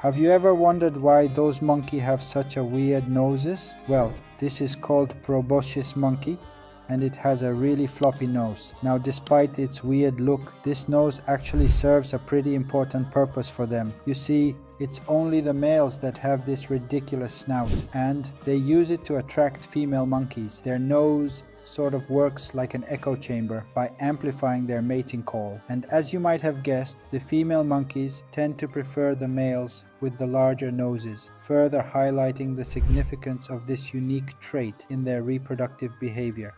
Have you ever wondered why those monkey have such a weird noses? Well, this is called proboscis monkey and it has a really floppy nose. Now despite its weird look, this nose actually serves a pretty important purpose for them. You see, it's only the males that have this ridiculous snout and they use it to attract female monkeys. Their nose sort of works like an echo chamber by amplifying their mating call. And as you might have guessed, the female monkeys tend to prefer the males with the larger noses, further highlighting the significance of this unique trait in their reproductive behavior.